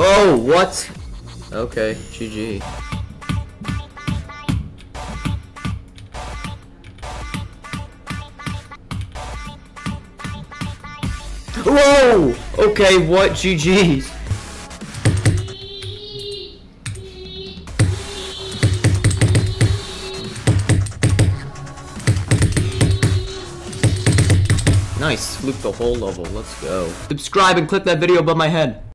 Oh what? Okay, GG. Whoa! Okay, what? GG's. Nice, looped the whole level, let's go. Subscribe and click that video above my head.